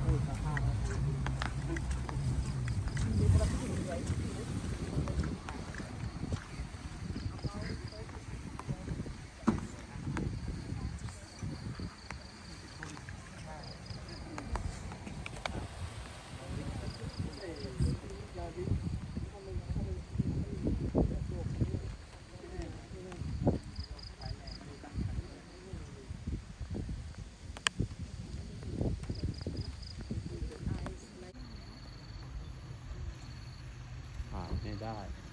พูดสภาพ and die.